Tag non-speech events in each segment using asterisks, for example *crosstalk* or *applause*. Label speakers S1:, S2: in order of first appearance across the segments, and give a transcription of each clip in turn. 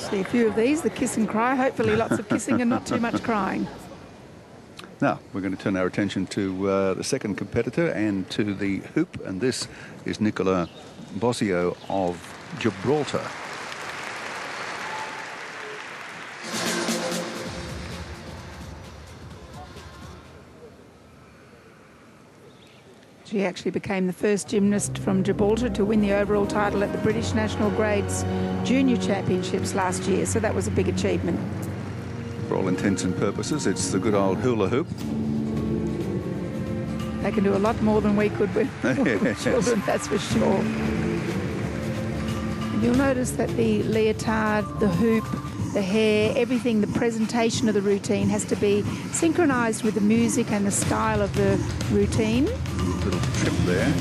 S1: see a few of these, the kiss and cry. Hopefully lots of kissing and not too much crying.
S2: Now, we're going to turn our attention to uh, the second competitor and to the hoop, and this is Nicola Bosio of Gibraltar.
S1: She actually became the first gymnast from Gibraltar to win the overall title at the British National Grades Junior Championships last year, so that was a big achievement.
S2: For all intents and purposes, it's the good old hula hoop.
S1: They can do a lot more than we could with *laughs* *laughs* children, that's for sure. You'll notice that the leotard, the hoop, the hair, everything, the presentation of the routine has to be synchronized with the music and the style of the routine.
S2: Little trip there.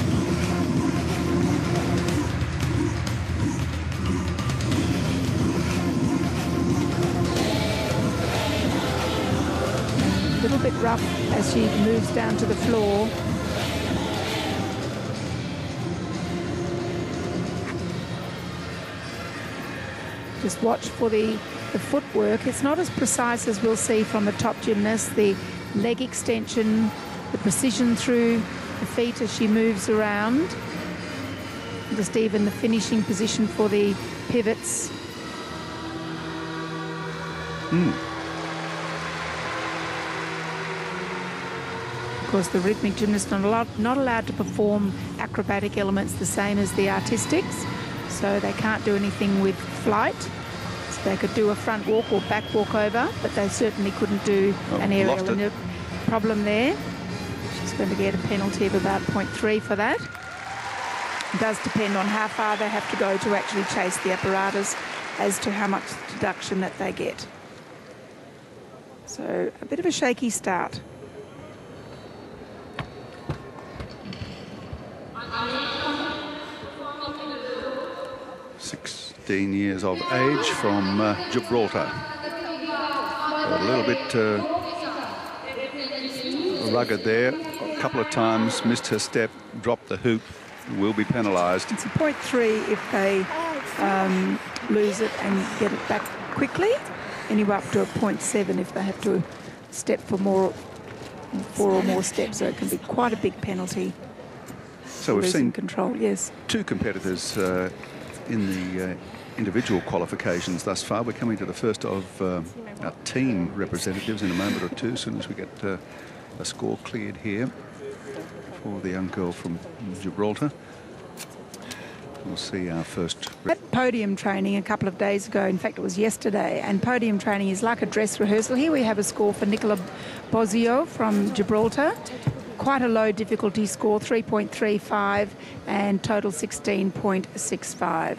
S1: A little bit rough as she moves down to the floor. Just watch for the, the footwork. It's not as precise as we'll see from the top gymnast. The leg extension, the precision through the feet as she moves around. Just even the finishing position for the pivots.
S2: Mm.
S1: Of course, the rhythmic gymnast not allowed, not allowed to perform acrobatic elements the same as the artistics, so they can't do anything with flight. They could do a front walk or back walk over, but they certainly couldn't do
S2: Oh,
S1: an aerial. And the problem there, she's going to get a penalty of about 0.3 for that. It does depend on how far they have to go to actually chase the apparatus as to how much deduction that they get. So a bit of a shaky start.
S2: Sixteen years of age from uh, Gibraltar. A little bit uh, rugged there. A couple of times missed her step, dropped the hoop. Will be penalised.
S1: It's a point three if they um, lose it and get it back quickly, and you're up to a point seven if they have to step for more, four or more steps. So it can be quite a big penalty.
S2: So we've seen
S1: control. Yes.
S2: two competitors uh, in the uh, individual qualifications thus far. We're coming to the first of uh, our team representatives in a moment or two, as soon as we get uh, a score cleared here for the young girl from Gibraltar. We'll see our first.
S1: At podium training a couple of days ago, in fact it was yesterday, and podium training is like a dress rehearsal. Here we have a score for Nicola Bosio from Gibraltar. Quite a low difficulty score, 3.35 and total 16.65.